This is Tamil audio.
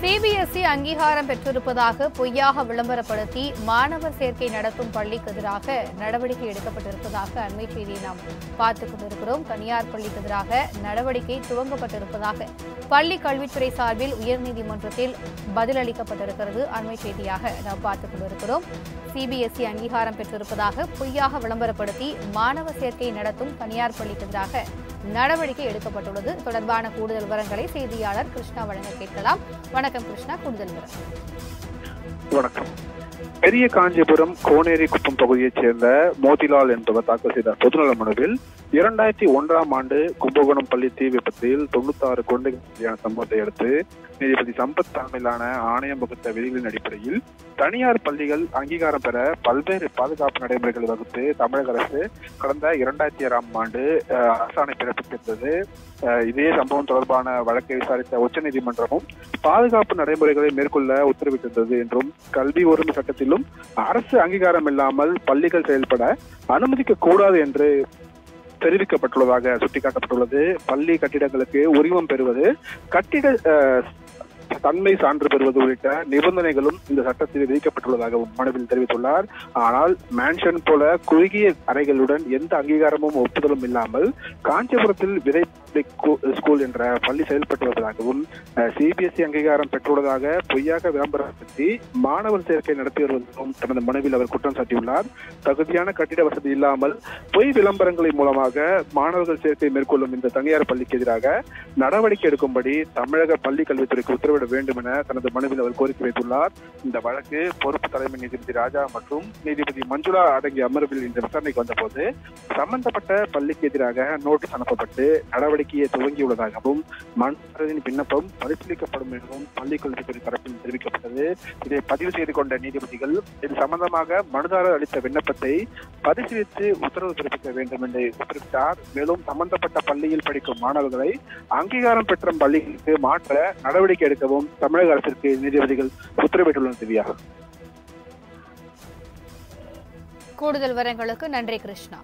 சிபிஎஸ்இ அங்கீகாரம் பெற்றிருப்பதாக பொய்யாக விளம்பரப்படுத்தி மாணவர் சேர்க்கை நடத்தும் பள்ளிக்கு எதிராக நடவடிக்கை எடுக்கப்பட்டிருப்பதாக அண்மை செய்தியை நாம் பார்த்துக் கொண்டிருக்கிறோம். தனியார் பள்ளிக்கு எதிராக நடவடிக்கை துவங்கப்பட்டிருப்பதாக பள்ளி கல்வித்துறை சார்பில் உயர்நீதிமன்றத்தில் பதிலளிக்கப்பட்டிருக்கிறது. அண்மை செய்தியாக நாம் பார்த்துக் கொண்டிருக்கிறோம். சிபிஎஸ்இ அங்கீகாரம் பெற்றிருப்பதாக பொய்யாக விளம்பரப்படுத்தி மாணவர் சேர்க்கை நடத்தும் தனியார் பள்ளிக்கு எதிராக நடவடிக்கை எடுக்கப்பட்டுள்ளது. தொடர்பான கூடுதல் விவரங்களை செய்தியாளர் கிருஷ்ணா வழங்க கேட்கலாம். வணக்கம் கிருஷ்ணா கூடுதல் விவரம் வணக்கம். பெரிய காஞ்சிபுரம் கோனேரி குப்பம் பகுதியைச் சேர்ந்த மோதிலால் என்பவர் தாக்கல் செய்த பொதுநல மனுவில் இரண்டாயிரத்தி ஒன்றாம் ஆண்டு கும்பகோணம் பள்ளி தீ விபத்தில் தொண்ணூத்தாறு குழந்தைகள் சம்பவத்தை அடுத்து நீதிபதி சம்பத் தலைமையிலான ஆணையம் வகுத்த விதிகளின் அடிப்படையில் தனியார் பள்ளிகள் அங்கீகாரம் பெற பல்வேறு பாதுகாப்பு நடைமுறைகள் வகுத்து தமிழக அரசு கடந்த இரண்டாயிரத்தி ஆறாம் ஆண்டு அரசாணை பிறப்பித்திருந்தது. இதே சம்பவம் தொடர்பான வழக்கை விசாரித்த உச்சநீதிமன்றமும் பாதுகாப்பு நடைமுறைகளை மேற்கொள்ள உத்தரவிட்டிருந்தது என்றும் கல்வி உரிமை சட்டத்திலும் அரசு அங்கீகாரம் இல்லாமல் பள்ளிகள் செயல்பட அனுமதிக்க கூடாது என்று தெரிவிக்கப்பட்டுள்ளதாக சுட்டிக்காட்டப்பட்டுள்ளது. பள்ளி கட்டிடங்களுக்கு உரிமம் பெறுவது கட்டிட தன்மை சான்று பெறுவது உள்ளிட்ட நிபந்தனைகளும் இந்த சட்டத்தில் விதிக்கப்பட்டுள்ளதாகவும் மனுவில் தெரிவித்துள்ளார். ஆனால் மேன்ஷன் போல குறுகிய அறைகளுடன் எந்த அங்கீகாரமும் ஒப்புதலும் இல்லாமல் காஞ்சிபுரத்தில் விதை பப்ளிக் ஸ்கூல் eh, என்ற பள்ளி செயல்பட்டு வருவதாகவும் சிபிஎஸ்இ அங்கீகாரம் பெற்றுள்ளதாக பொய்யாக விளம்பரப்படுத்தி மாணவர் சேர்க்கை நடத்தி வருவதாகவும் தனது மனுவில் அவர் குற்றம் சாட்டியுள்ளார். தகுதியான கட்டிட வசதி இல்லாமல் பொய் விளம்பரங்களின் மூலமாக மாணவர்கள் சேர்க்கை மேற்கொள்ளும் இந்த தனியார் பள்ளிக்கு எதிராக நடவடிக்கை எடுக்கும்படி தமிழக பள்ளி கல்வித்துறைக்கு உத்தரவிட வேண்டும் என தனது மனுவில் அவர் கோரிக்கை வைத்துள்ளார். இந்த வழக்கு பொறுப்பு தலைமை நீதிபதி ராஜா மற்றும் நீதிபதி மஞ்சுளா அடங்கிய அமர்வில் இந்த விசாரணைக்கு வந்தபோது சம்பந்தப்பட்ட பள்ளிக்கு எதிராக நோட்டீஸ் அனுப்பப்பட்டு நடவடிக்கை நடவடிக்கையை துவங்கியுள்ளதாகவும் மனுதாரரின் விண்ணப்பம் பரிசீலிக்கப்படும் எனவும் பள்ளி கல்வித்துறை தரப்பில் தெரிவிக்கப்பட்டது. இதை பதிவு செய்து கொண்ட நீதிபதிகள் இது சம்பந்தமாக மனுதாரர் அளித்த விண்ணப்பத்தை பரிசீலித்து உத்தரவு பிறப்பிக்க வேண்டும் என்று உத்தரவிட்டார். மேலும் சம்பந்தப்பட்ட பள்ளியில் படிக்கும் மாணவர்களை அங்கீகாரம் பெற்ற பள்ளிகளுக்கு மாற்ற நடவடிக்கை எடுக்கவும் தமிழக அரசிற்கு நீதிபதிகள் உத்தரவிட்டுள்ளனர் திவ்யா. கூடுதல் விவரங்களுக்கு நன்றி கிருஷ்ணா.